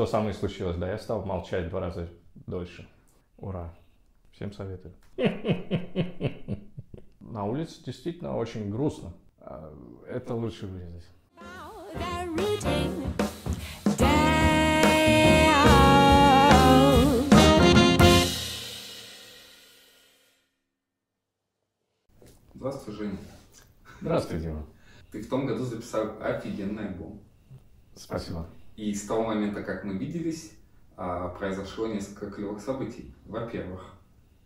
Что со мной случилось? Да, я стал молчать в два раза дольше. Ура. Всем советую. На улице действительно очень грустно. А, Это лучше вырезать. Здравствуй, Женя. Здравствуй, Дима. Ты в том году записал офигенный альбом. Спасибо. И с того момента, как мы виделись, а, произошло несколько клевых событий. Во-первых,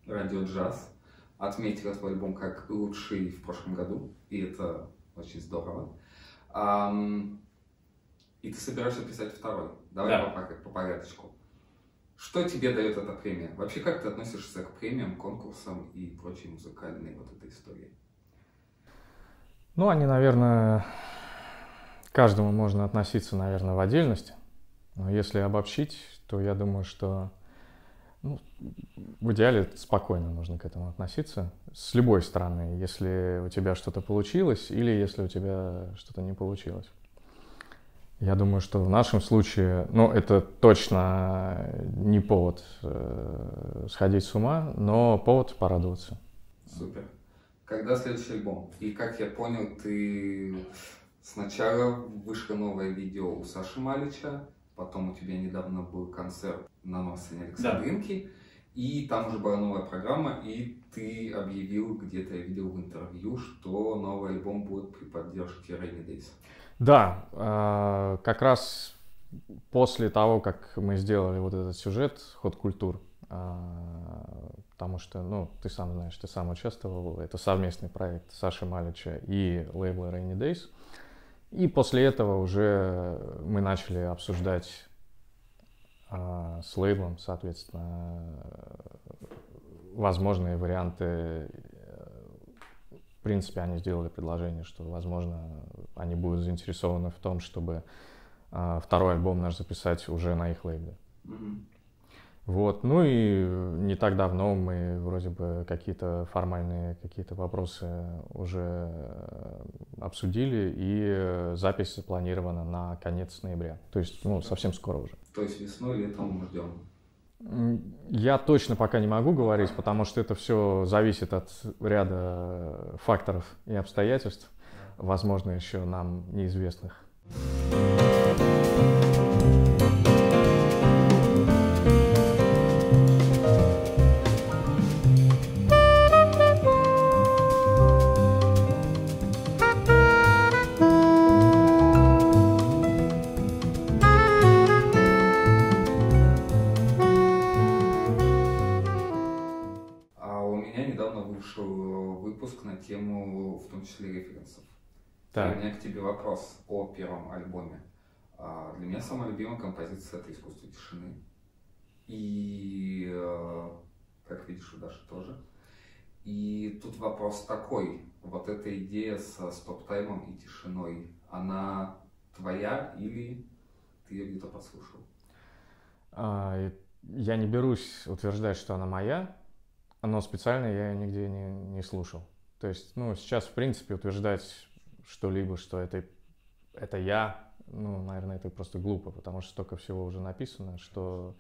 радио джаз отметил твой альбом как лучший в прошлом году, и это очень здорово. И ты собираешься писать второй. Давай Да. по, по- по порядочку. Что тебе дает эта премия? Вообще, как ты относишься к премиям, конкурсам и прочей музыкальной вот этой истории? Ну, они, наверное, каждому можно относиться, наверное, в отдельности. Но если обобщить, то я думаю, что ну, в идеале спокойно нужно к этому относиться. С любой стороны, если у тебя что-то получилось или если у тебя что-то не получилось. Я думаю, что в нашем случае, ну, это точно не повод э, сходить с ума, но повод порадоваться. Супер. Когда следующий альбом? И как я понял, ты сначала вышло новое видео у Саши Малича, потом у тебя недавно был концерт на сцене Александринки, и там уже была новая программа, и ты объявил, где-то я видел в интервью, что новый альбом будет при поддержке Rainy Days. Да, э, как раз после того, как мы сделали вот этот сюжет «Ход культур», э, потому что, ну, ты сам знаешь, ты сам участвовал, это совместный проект Саши Малича и лейбла Rainy Days. И после этого уже мы начали обсуждать э, с лейблом, соответственно, возможные варианты в принципе, они сделали предложение, что, возможно, они будут заинтересованы в том, чтобы а, второй альбом наш записать уже на их лейбле. Мгм. Вот, ну и не так давно мы вроде бы какие-то формальные какие-то вопросы уже э, обсудили, и э, запись запланирована на конец ноября, то есть, ну, совсем скоро уже. То есть весной, летом мы ждем. Я точно пока не могу говорить, потому что это все зависит от ряда факторов и обстоятельств, возможно, еще нам неизвестных. А том числе, референсов. Так. У меня к тебе вопрос о первом альбоме. А, Для меня самая любимая композиция это искусство тишины. И, э, как видишь, у Даши тоже. И тут вопрос такой. Вот эта идея со стоп-таймом и тишиной, она твоя или ты ее где-то подслушал? А, и Я не берусь утверждать, что она моя, но специально я ее нигде не, не слушал. То есть, ну, сейчас, в принципе, утверждать что-либо, что это, это я, ну, наверное, это просто глупо, потому что столько всего уже написано, что...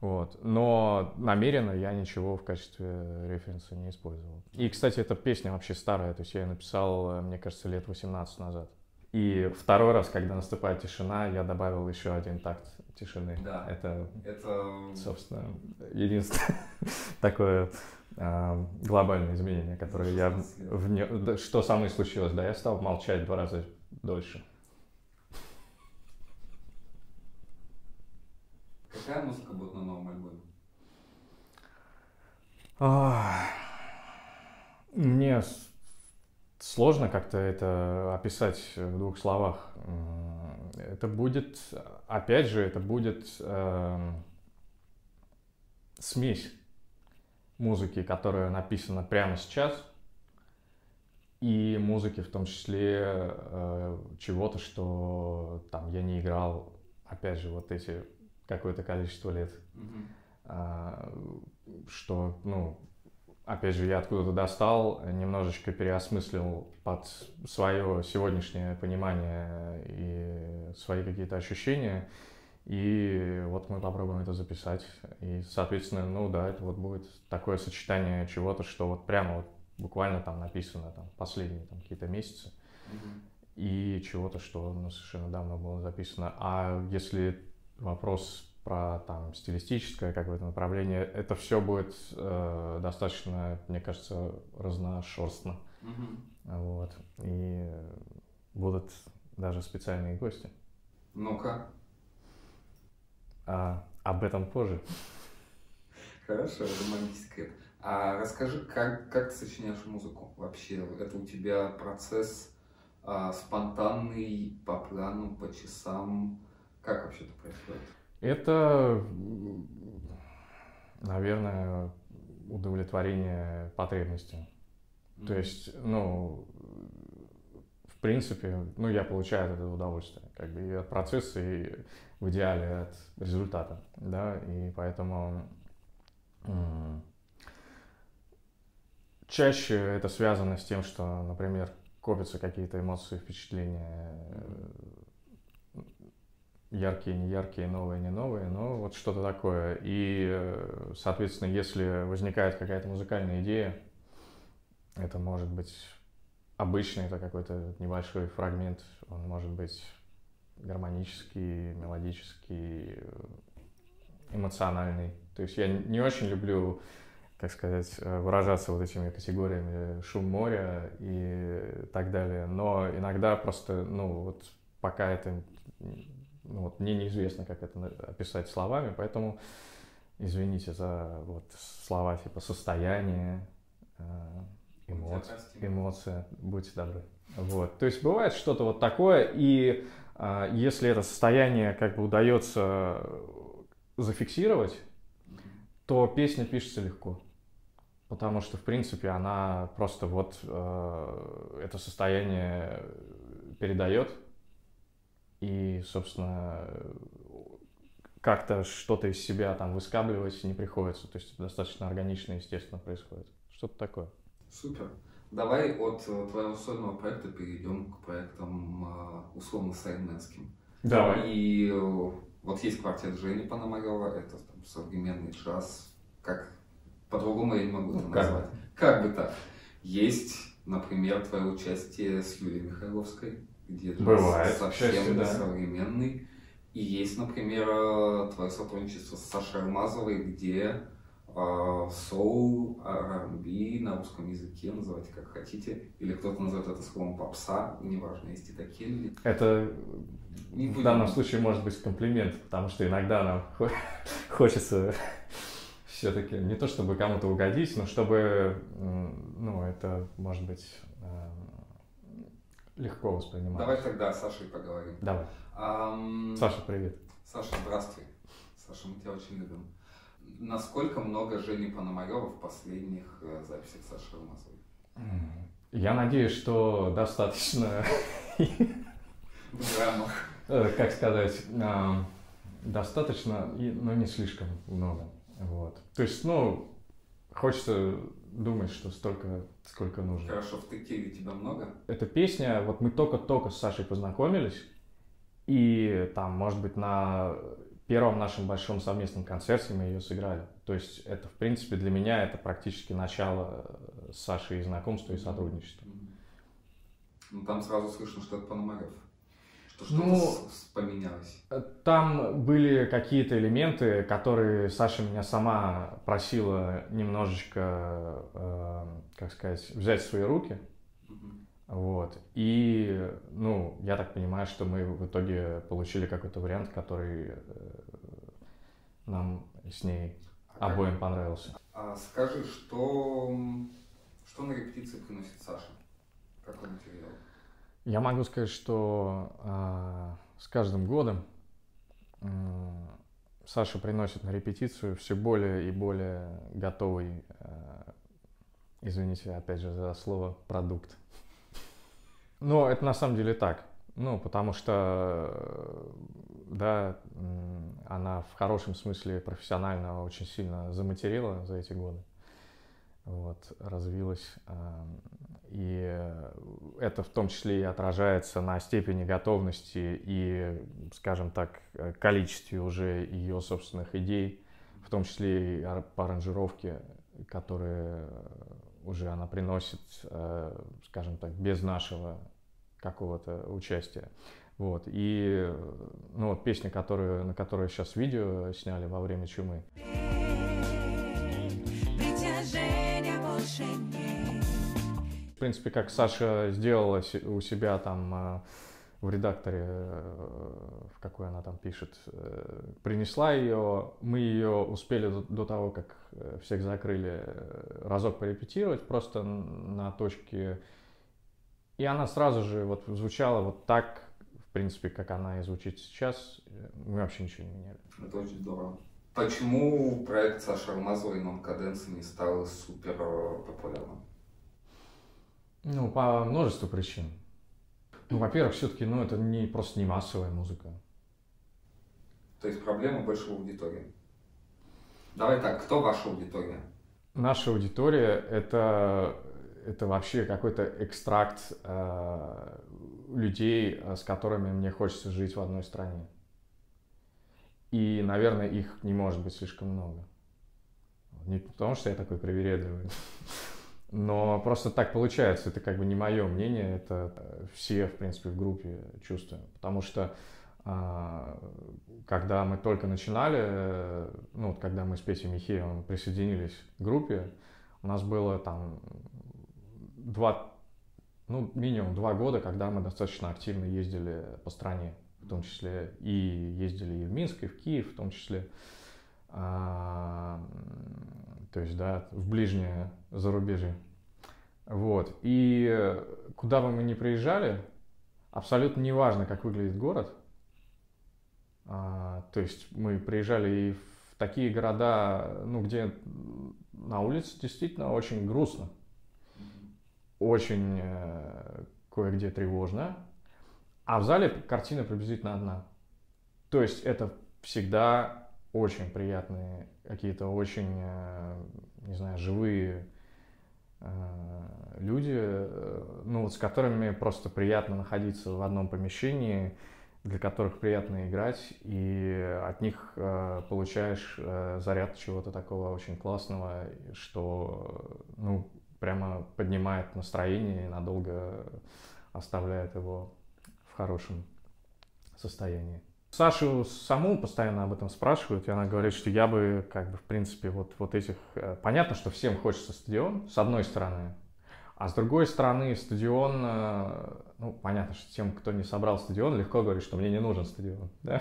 Вот. Но намеренно я ничего в качестве референса не использовал. И, кстати, эта песня вообще старая, то есть я ее написал, мне кажется, лет 18 назад. И второй раз, когда наступает тишина, я добавил еще один такт тишины. Да. Это Это собственно, единственное такое а, глобальное изменение, которое я вне... да, Что со мной случилось? Да, я стал молчать в два раза дольше. какая музыка будет на новом альбоме? Мне сложно как-то это описать в двух словах. Это будет, опять же, это будет эм, смесь музыки, которая написана прямо сейчас, и музыки в том числе э, чего-то, что там я не играл, опять же, вот эти какое-то количество лет. Мгм. А, что, ну, опять же, я откуда-то достал, немножечко переосмыслил под свое сегодняшнее понимание и свои какие-то ощущения. И вот мы попробуем это записать. И, соответственно, ну да, это вот будет такое сочетание чего-то, что вот прямо вот буквально там написано там последние там какие-то месяцы и чего-то, что ну, совершенно давно было записано. А если вопрос про там стилистическое какое-то направление, это все будет э, достаточно, мне кажется, разношерстно. Мгм. Вот. И будут даже специальные гости. Ну-ка. А об этом позже. Хорошо, романтическое. А расскажи, как, как ты сочиняешь музыку вообще? Это у тебя процесс а, спонтанный, по плану, по часам? Как вообще это происходит? Это, наверное, удовлетворение потребностей. То Мгм. есть, ну, принципе, ну, я получаю от этого удовольствие, как бы и от процесса, и в идеале от результата, да, и поэтому чаще это связано с тем, что, например, копятся какие-то эмоции, впечатления, э, яркие, не яркие, новые, не новые, но вот что-то такое. И, э, соответственно, если возникает какая-то музыкальная идея, это может быть обычный, это какой-то небольшой фрагмент, он может быть гармонический, мелодический, эмоциональный. То есть я не очень люблю, как сказать, э, выражаться вот этими категориями шум моря и так далее, но иногда просто, ну вот пока это, ну, вот мне неизвестно, как это описать словами, поэтому извините за вот слова типа состояние, э, эмоции, эмоция, будьте добры. Вот, то есть бывает что-то вот такое, и а, если это состояние как бы удается зафиксировать, то песня пишется легко. Потому что, в принципе, она просто вот э, это состояние передает. И, собственно, как-то что-то из себя там выскабливать не приходится. То есть это достаточно органично естественно происходит. Что-то такое. Супер. Давай от э, твоего сольного проекта перейдем к проектам а, условно сайдменским. И э, вот есть квартет Жени Пономарева, это там современный джаз, как по-другому я не могу это Ну, как назвать. Как бы так. Есть, например, твое участие с Юлией Михайловской, где джаз Бывает, совсем счастью, не да. современный. И есть, например, э, твое сотрудничество с Сашей Алмазовой, где э, соул, R&B на русском языке, называйте как хотите, или кто-то называет это словом попса, неважно, есть и такие люди. Это Не в данном случае может быть комплимент, потому что иногда нам хо- хочется все-таки не то чтобы кому-то угодить, но чтобы, ну, это может быть э, легко воспринимать. Давай тогда с Сашей поговорим. Давай. Ам, Саша, привет. Саша, здравствуй. Саша, мы тебя очень любим. Насколько много Жени Пономарева в последних э, записях Саши Алмазовой? Я надеюсь, что достаточно, В граммах. э, как сказать, а, достаточно, но не слишком много. Вот. То есть, ну, хочется думать, что столько, сколько нужно. Хорошо, в текиле тебя много? Эта песня, вот мы только-только с Сашей познакомились, и там, может быть, на первом нашем большом совместном концерте мы ее сыграли. То есть это, в принципе, для меня это практически начало э, с Сашей и знакомства и сотрудничества. Ну там сразу слышно, что это Пономарев. Что что-то Ну, поменялось. Там были какие-то элементы, которые Саша меня сама просила немножечко, э, как сказать, взять в свои руки. Вот. И, ну, я так понимаю, что мы в итоге получили какой-то вариант, который э, нам с ней А как- обоим понравился. А скажи, что, что на репетиции приносит Саша? Какой материал? Я могу сказать, что а, с каждым годом м, Саша приносит на репетицию все более и более готовый, а, извините, опять же, за слово продукт. Но это на самом деле так. Ну, потому что, э, да, она в хорошем смысле профессионально очень сильно заматерила за эти годы. вот, развилось. а, И это в том числе и отражается на степени готовности и, скажем так, э, количестве уже ее собственных идей, в том числе и по аранжировке, которые уже она приносит, э, скажем так, без нашего какого-то участия. Вот. И ну, вот песня, которую, на которую сейчас видео сняли во время чумы. В принципе, как Саша сделала у себя там э, в редакторе, э, в какой она там пишет, э, принесла ее, мы ее успели до, до того, как э, всех закрыли, разок порепетировать просто на точке, и она сразу же вот звучала вот так, в принципе, как она и звучит сейчас, мы вообще ничего не меняли. Это очень здорово. Почему проект Саши Non Cadence не стал супер популярным? Ну, по множеству причин. Ну, во-первых, все-таки, ну, это не просто не массовая музыка. То есть проблема больше в аудитории. Давай так, кто ваша аудитория? Наша аудитория это, это вообще какой-то экстракт э, людей, э, с которыми мне хочется жить в одной стране. И, наверное, их не может быть слишком много. Не потому, что я такой привередливый, но просто так получается. Это как бы не мое мнение, это э, все, в принципе, в группе чувствуем. Потому что а, когда мы только начинали, э, ну, вот когда мы с Петей Михеевым присоединились к группе, у нас было там два, ну, минимум два года, когда мы достаточно активно ездили по стране, в том числе и ездили и в Минск, и в Киев, в том числе. А, то есть, да, в ближнее зарубежье. Вот. И э, куда бы мы ни приезжали, абсолютно неважно, как выглядит город, а, то есть мы приезжали и в такие города, ну, где на улице действительно очень грустно, очень э, кое-где тревожно, а в зале картина приблизительно одна. То есть это всегда очень приятные, какие-то очень, э, не знаю, живые люди, э, ну, вот с которыми просто приятно находиться в одном помещении, для которых приятно играть, и от них э, получаешь э, заряд чего-то такого очень классного, что, э, ну, прямо поднимает настроение и надолго оставляет его в хорошем состоянии. Сашу саму постоянно об этом спрашивают, и она говорит, что я бы, как бы, в принципе, вот, вот этих... э, Понятно, что всем хочется стадион, с одной стороны, а с другой стороны, стадион, э, ну, понятно, что тем, кто не собрал стадион, легко говорить, что мне не нужен стадион, да?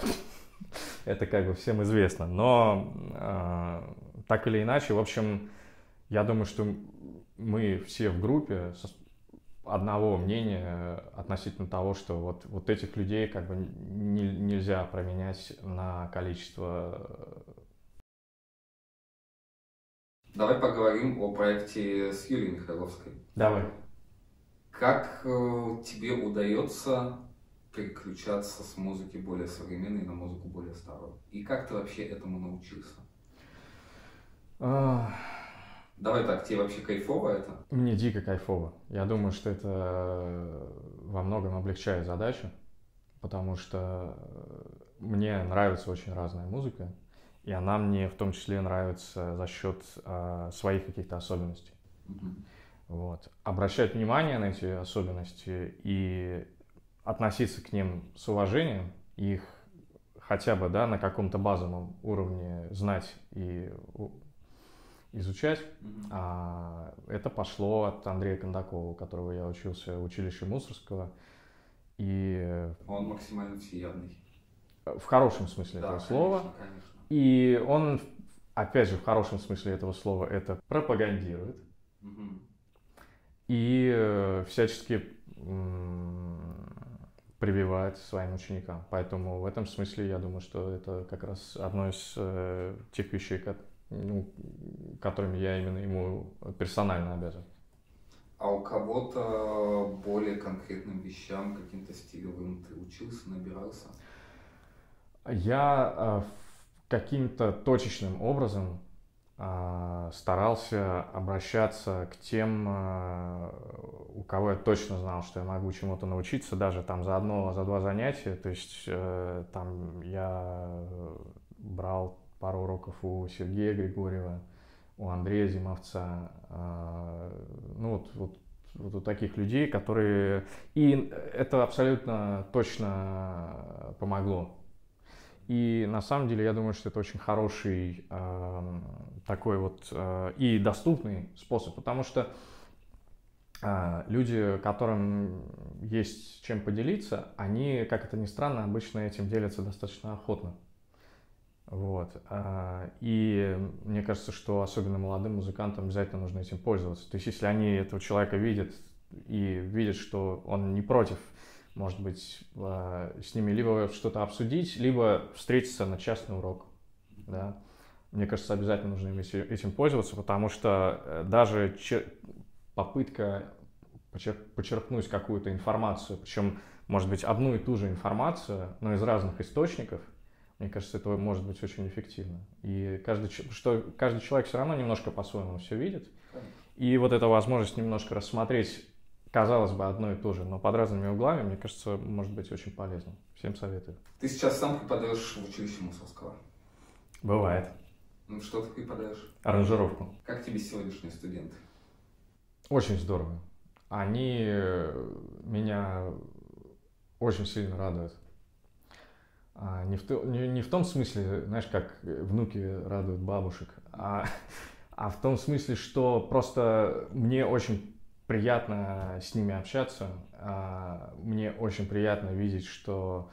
Это как бы всем известно. Но э, так или иначе, в общем, я думаю, что мы все в группе одного мнения относительно того, что вот, вот этих людей как бы не- нельзя променять на количество Давай поговорим о проекте с Юлией Михайловской. Давай. Как э, тебе удается переключаться с музыки более современной на музыку более старую? И как ты вообще этому научился? Давай так, тебе вообще кайфово это? Мне дико кайфово. Я думаю, что это э, во многом облегчает задачу, потому что э, мне нравится очень разная музыка, и она мне в том числе нравится за счет э, своих каких-то особенностей. Мгм. Вот. Обращать внимание на эти особенности и относиться к ним с уважением, их хотя бы да, на каком-то базовом уровне знать и изучать, Мгм. а, это пошло от Андрея Кондакова, у которого я учился в училище Мусорского. И э, Он максимально всеядный. в хорошем смысле Да, этого слова. конечно, конечно. И он, опять же, в хорошем смысле этого слова это пропагандирует. Мгм. и э, всячески прививает своим ученикам. Поэтому в этом смысле я думаю, что это как раз одно из э, тех вещей, ну, которыми я именно ему персонально обязан. А у кого-то более конкретным вещам, каким-то стилевым ты учился, набирался? Я э, каким-то точечным образом а, старался обращаться к тем, а, у кого я точно знал, что я могу чему-то научиться, даже там за одно, за два занятия. То есть э, там я брал пару уроков у Сергея Григорьева, у Андрея Зимовца, а, ну вот, вот, вот у таких людей, которые... И это абсолютно точно помогло. И на самом деле я думаю, что это очень хороший э, такой вот э, и доступный способ, потому что люди, которым есть чем поделиться, они, как это ни странно, обычно этим делятся достаточно охотно. Вот. э, И мне кажется, что особенно молодым музыкантам обязательно нужно этим пользоваться. То есть, если они этого человека видят и видят, что он не против может быть, э, с ними либо что-то обсудить, либо встретиться на частный урок. Да? Мне кажется, обязательно нужно им эти- этим пользоваться, потому что э, даже че- попытка почер- почерпнуть какую-то информацию, причем, может быть, одну и ту же информацию, но из разных источников, мне кажется, это может быть очень эффективно. И каждый, что каждый человек все равно немножко по-своему все видит. И вот эта возможность немножко рассмотреть, казалось бы, одно и то же, но под разными углами, мне кажется, может быть очень полезно. Всем советую. Ты сейчас сам преподаешь в училище Мусорского. Бывает. Ну, что ты преподаешь? Аранжировку. Как тебе сегодняшние студенты? Очень здорово. Они э, меня очень сильно радуют. А, не, в то- не- не в том смысле, знаешь, как внуки радуют бабушек, а, а в том смысле, что просто мне очень приятно с ними общаться. а, Мне очень приятно видеть, что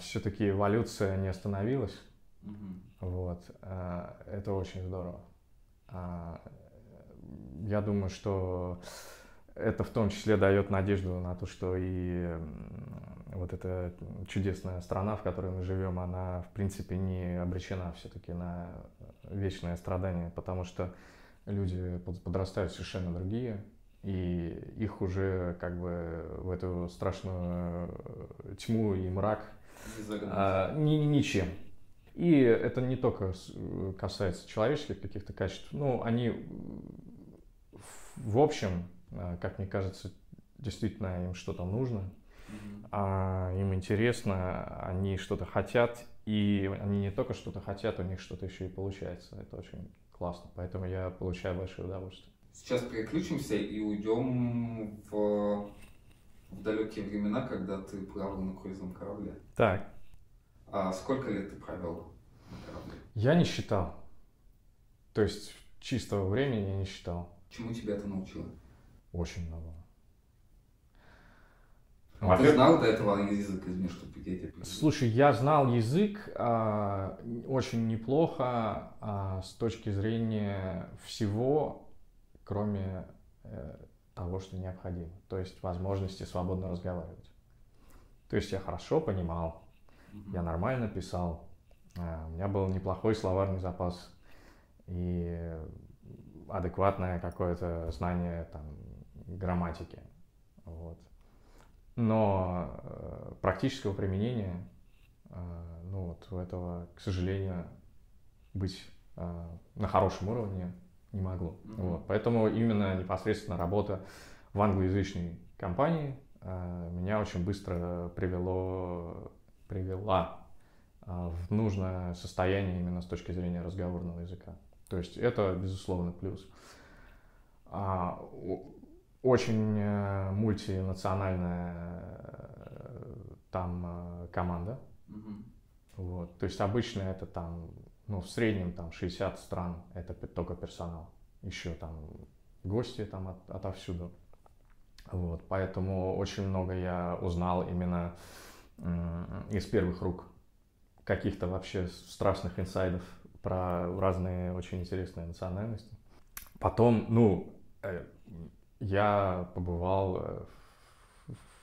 все-таки эволюция не остановилась. Мгм. Вот, э, это очень здорово. А, Я думаю, что это в том числе дает надежду на то, что и вот эта чудесная страна, в которой мы живем, она, в принципе, не обречена все-таки на вечное страдание, потому что люди под- подрастают совершенно другие, и их уже как бы в эту страшную э, тьму и мрак а, ни- ничем. И это не только э, касается человеческих каких-то качеств. Ну, они м, в- общем, как мне кажется, действительно им что-то нужно, Мгм. а, им интересно, они что-то хотят, и они не только что-то хотят, у них что-то еще и получается. Это очень классно, поэтому я получаю большое удовольствие. Сейчас переключимся и уйдем в, в далекие времена, когда ты плавал на круизном корабле. Так, А сколько лет ты провел на корабле? я не считал. То есть чистого времени я не считал. Чему тебя это научило? Очень много. А ты знал до этого язык из между Слушай, я знал язык а, очень неплохо а, с точки зрения всего, кроме э, того, что необходимо. То есть возможности свободно разговаривать. То есть я хорошо понимал, я нормально писал, а, у меня был неплохой словарный запас и адекватное какое-то знание там, грамматики. Вот. Но э, практического применения, э, ну вот у этого, к сожалению, быть э, на хорошем уровне не могло. Мгм. Вот. Поэтому именно непосредственно работа в англоязычной компании меня очень быстро привело, привела в нужное состояние именно с точки зрения разговорного языка. То есть это, безусловно, плюс. Очень э, мультинациональная э, там э, команда. Мгм. Вот. То есть обычно это там, ну, в среднем там 60 стран, это только персонал. Еще там гости там от- отовсюду. Вот. Поэтому очень много я узнал именно из первых рук каких-то вообще страшных инсайдов про разные очень интересные национальности. Потом, ну, я побывал э,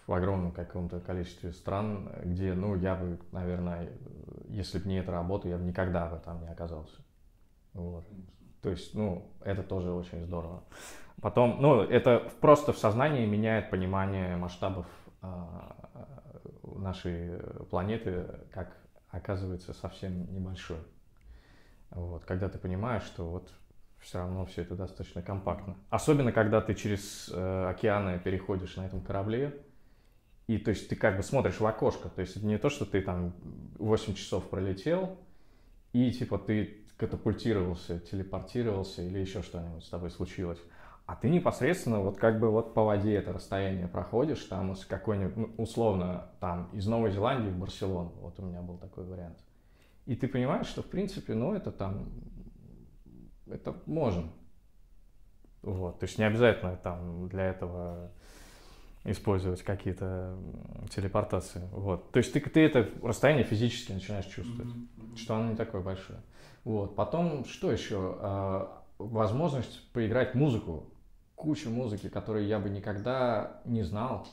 в- огромном каком-то количестве стран, где, ну, я бы, наверное, если бы не эта работа, я бы никогда бы там не оказался. Вот. То есть, ну, это тоже очень здорово. Потом, ну, это просто в сознании меняет понимание масштабов а, нашей планеты, как оказывается совсем небольшой. Вот, когда ты понимаешь, что вот все равно все это достаточно компактно. Особенно, когда ты через э, океаны переходишь на этом корабле, и то есть ты как бы смотришь в окошко, то есть это не то, что ты там 8 часов пролетел, и типа ты катапультировался, телепортировался или еще что-нибудь с тобой случилось. А ты непосредственно вот как бы вот по воде это расстояние проходишь, там с какой-нибудь, ну, условно, там из Новой Зеландии в Барселону, вот у меня был такой вариант. И ты понимаешь, что в принципе, ну это там, это можно. Вот, то есть не обязательно там для этого использовать какие-то телепортации. Вот. То есть ты, ты это расстояние физически начинаешь чувствовать, что оно не такое большое. Вот. Потом, что еще? А, возможность поиграть музыку. Куча музыки, которую я бы никогда не знал.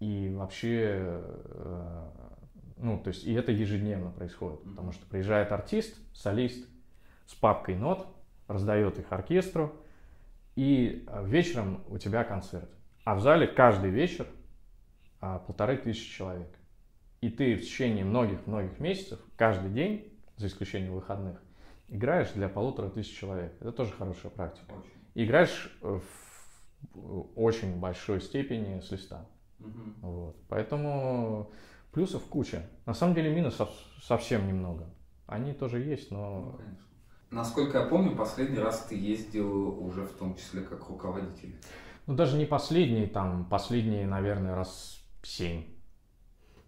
И вообще, э, ну, то есть, и это ежедневно происходит. Потому что приезжает артист, солист с папкой нот, раздает их оркестру, и э, вечером у тебя концерт. А в зале каждый вечер а, полторы тысячи человек. И ты в течение многих-многих месяцев, каждый день, за исключением выходных, играешь для полутора тысяч человек. Это тоже хорошая практика. Очень. Играешь э, в очень большой степени с листа. Мгм. Вот. Поэтому плюсов куча. На самом деле минусов совсем немного. Они тоже есть, Ну, но конечно. Насколько я помню, последний раз ты ездил уже в том числе как руководитель. ну, даже не последний, там последние, наверное, раз семь.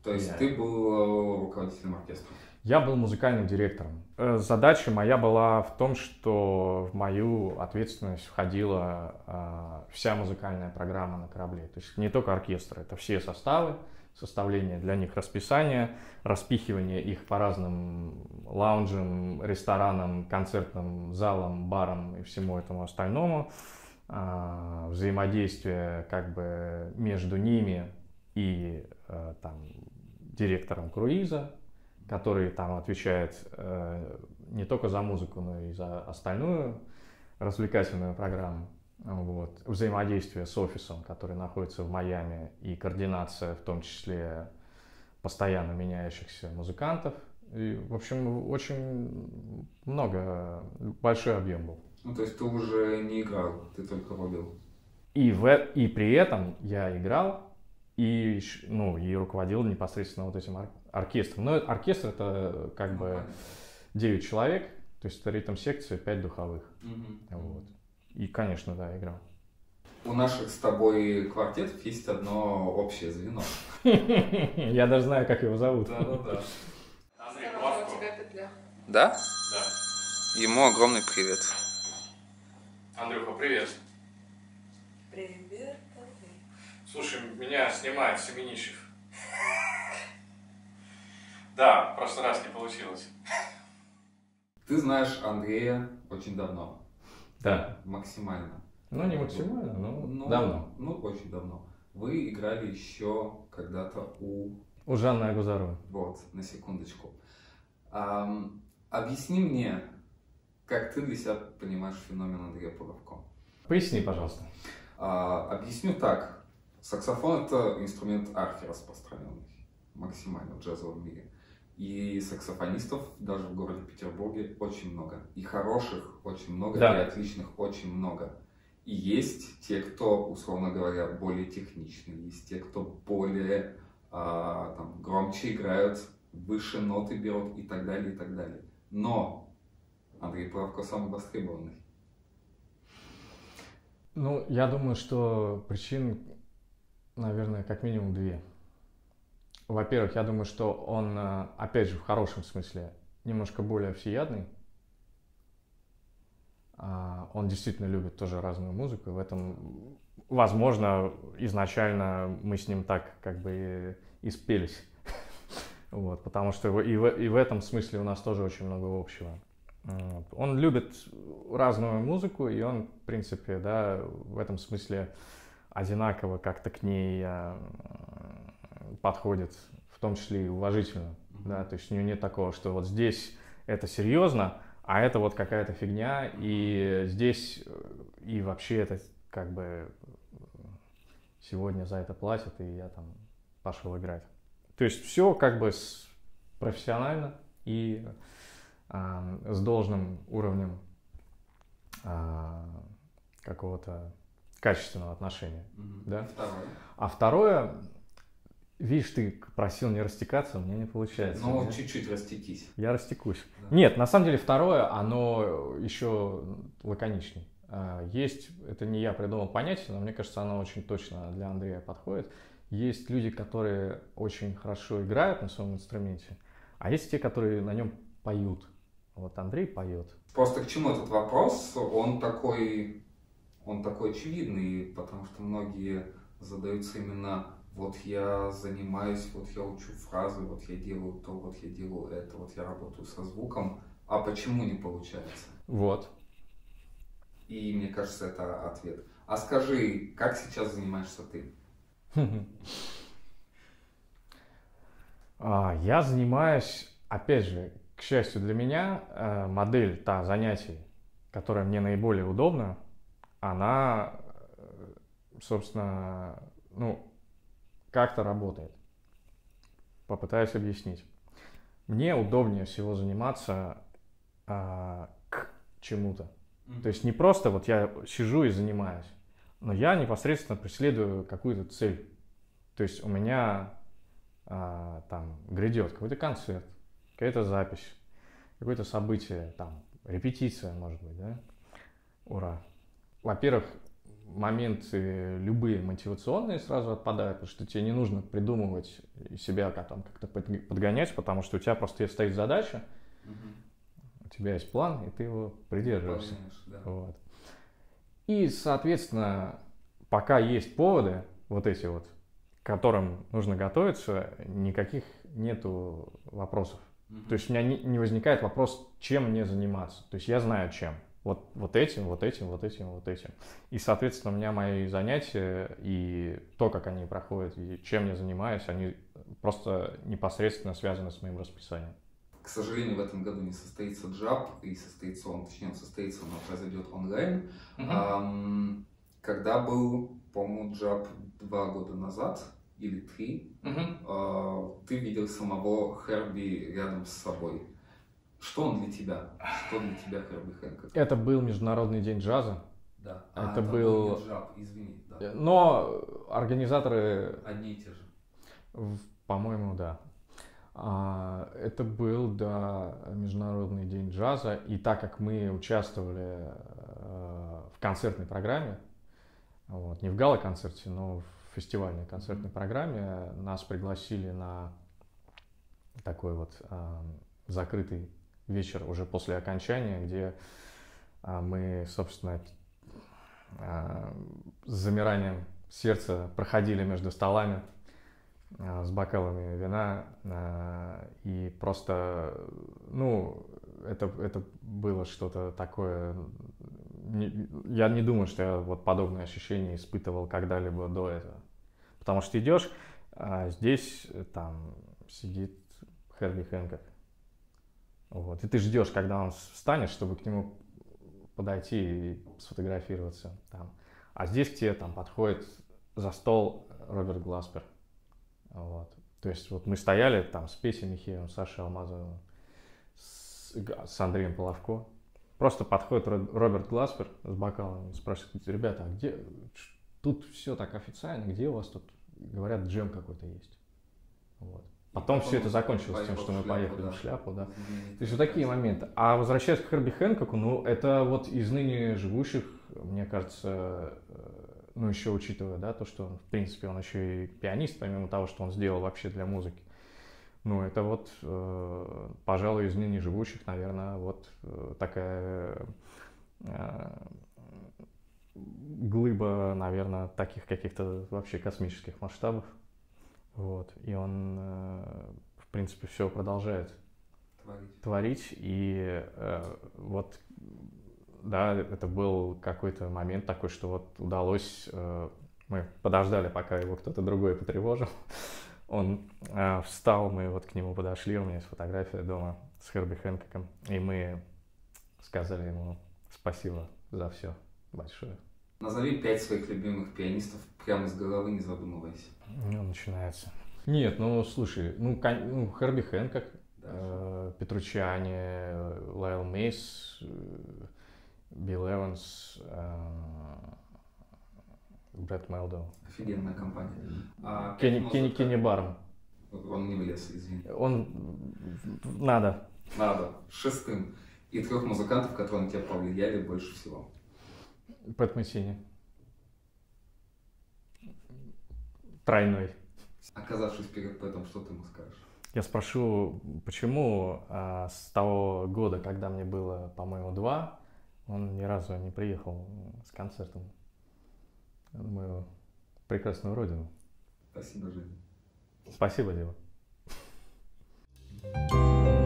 То есть Я- ты был э, руководителем оркестра. Я был музыкальным директором. Э, Задача моя была в том, что в мою ответственность входила а, вся музыкальная программа на корабле. То есть не только оркестр, это все составы, составление для них расписания, распихивание их по разным лаунжам, ресторанам, концертным залам, барам и всему этому остальному. А, Взаимодействие как бы между ними и э, там директором круиза, который там отвечает э, не только за музыку, но и за остальную развлекательную программу. Вот. Взаимодействие с офисом, который находится в Майами, и координация, в том числе постоянно меняющихся музыкантов. И, в общем, очень много, большой объем был. Ну, то есть ты уже не играл, ты только рулил. И, в, и при этом я играл и, ну, и руководил непосредственно вот этим ор- оркестром. Но оркестр это как Ну, бы понятно. 9 человек, то есть это ритм-секция, 5 духовых. Мгм. Вот. И, конечно, да, играл. У наших с тобой квартетов есть одно общее звено. Я даже знаю, как его зовут. Да-да-да. Осторожно, у тебя петля. Да? Да. Ему огромный привет. Андрюха, привет. Привет, Слушай, меня снимает Семенищев. Да, в прошлый раз не получилось. Ты знаешь Андрея очень давно. Да. Максимально. Ну, не максимально, но Ну, давно. Ну, очень давно. Вы играли еще когда-то у... У Жанны Агузаровой. Вот, на секундочку. Ам, объясни мне, как ты для себя понимаешь феномен Андрея Пуговко? Поясни, пожалуйста. А, объясню так. Саксофон это инструмент архи распространенный максимально в джазовом мире. И саксофонистов даже в городе Петербурге очень много. И хороших очень много, Да. и отличных очень много. И есть те, кто, условно говоря, более техничные, есть те, кто более а, там, громче играют, выше ноты берут и так далее, и так далее. Но Андрей Правко самый востребованный. Ну, я думаю, что причин, наверное, как минимум две. Во-первых, я думаю, что он, э, опять же, в хорошем смысле, немножко более всеядный. А, Он действительно любит тоже разную музыку. В этом, возможно, изначально мы с ним так как бы и спелись. Вот, потому что и в, и в этом смысле у нас тоже очень много общего. Вот. Он любит разную музыку, и он, в принципе, да, в этом смысле одинаково как-то к ней э, подходит, в том числе и уважительно. Да, то есть у него нет такого, что вот здесь это серьезно, а это вот какая-то фигня, и здесь э, и вообще это как бы э, сегодня за это платят, и я там пошел играть. То есть все как бы с- профессионально и а, с должным уровнем а, какого-то качественного отношения. Мгм. Да. Второе. А второе, видишь, ты просил не растекаться, у меня не получается. Ну, чуть-чуть растекись. Я растекусь. Да. Нет, на самом деле второе, оно еще лаконичней. А, Есть, это не я придумал понятие, но мне кажется, оно очень точно для Андрея подходит. Есть люди, которые очень хорошо играют на своем инструменте, а есть те, которые на нем поют. Вот Андрей поет. Просто к чему этот вопрос? Он такой, он такой очевидный, потому что многие задаются именно вот я занимаюсь, вот я учу фразы, вот я делаю то, вот я делаю это, вот я работаю со звуком, а почему не получается? Вот. И мне кажется, это ответ. А скажи, как сейчас занимаешься ты? А, Я занимаюсь, опять же, к счастью для меня, э, модель та занятий, которая мне наиболее удобна, она, э, собственно, ну, как-то работает. Попытаюсь объяснить. Мне удобнее всего заниматься а, к чему-то. То есть не просто вот я сижу и занимаюсь, но я непосредственно преследую какую-то цель. То есть у меня а, там грядет какой-то концерт, какая-то запись, какое-то событие, там, репетиция, может быть, да? Ура. Во-первых, моменты любые мотивационные сразу отпадают, потому что тебе не нужно придумывать себя как- там как-то под- подгонять, потому что у тебя просто стоит задача, у тебя есть план, и ты его придерживаешься. Выполняешь, да. Вот. И, соответственно, пока есть поводы, вот эти вот, к которым нужно готовиться, никаких нету вопросов. Мгм. То есть у меня не, не возникает вопрос, чем мне заниматься. То есть я знаю, чем. Вот, вот этим, вот этим, вот этим, вот этим. И, соответственно, у меня мои занятия и то, как они проходят, и чем я занимаюсь, они просто непосредственно связаны с моим расписанием. К сожалению, в этом году не состоится джаб, и состоится он, точнее, он состоится, но произойдет онлайн. Ам, когда был, по-моему, джаб два года назад или три, а, ты видел самого Херби рядом с собой. Что он для тебя? Что для тебя Херби Хэнкок? Это был Международный день джаза, Да. Это был- джаб, извини. Да. Э, но организаторы Одни и те же. По-моему, да. А, Это был, да, Международный день джаза, и так как мы участвовали э, в концертной программе, вот, не в гала-концерте, но в фестивальной концертной программе, нас пригласили на такой вот а, закрытый вечер уже после окончания, где а, мы, собственно, а, с замиранием сердца проходили между столами а, с бокалами вина и просто, ну, это, это было что-то такое. я не думаю, что я вот подобное ощущение испытывал когда-либо до этого. Потому что идешь, а здесь э, там сидит Херби Хэнкок. Вот. И ты ждешь, когда он встанет, чтобы к нему подойти и сфотографироваться там. А здесь к тебе там подходит за стол Роберт Гласпер. Вот. То есть вот мы стояли там с Петей Михеевым, Сашей Алмазовым, с, с Андреем Половко. Просто подходит Ро- Роберт Гласпер с бокалом и спрашивает, ребята, а где... Тут все так официально, где у вас тут, говорят, джем какой-то есть. Вот. Потом все это закончилось тем, что мы поехали в шляпу, да. То есть вот такие моменты. А возвращаясь к Херби Хэнкоку, ну, это вот из ныне живущих, мне кажется, э, ну, еще учитывая, да, то, что он, в принципе, он еще и пианист, помимо того, что он сделал вообще для музыки. Ну, это вот, э, пожалуй, из ныне живущих, наверное, вот э, такая э, глыба, наверное, таких каких-то вообще космических масштабов. Вот. И он, э, в принципе, все продолжает Творить. творить. И э, вот, да, это был какой-то момент такой, что вот удалось, э, мы подождали, пока его кто-то другой потревожил. Он э, встал, мы вот к нему подошли, у меня есть фотография дома с Херби Хэнкоком, и мы сказали ему спасибо за все большое. Назови пять своих любимых пианистов прямо из головы, не задумываясь. Ну, начинается. Нет, ну, слушай, ну, кон- ну, Херби Хэнкок, э, Петручани, э, Лайл Мейс, э, Билл Эванс, э, Брэд Мелдоу. Офигенная компания. А Кенни, Кенни, Кенни Барн. Он не влез, извини. Он... Надо. Надо. Шестым. И трех музыкантов, которые на тебя повлияли больше всего. Пэт Мессини. Тройной. Оказавшись перед Пэтом, что ты ему скажешь? Я спрошу, почему а, с того года, когда мне было, по-моему, два, он ни разу не приехал с концертом на мою прекрасную родину. Спасибо, Женя. Спасибо, Дима. Thank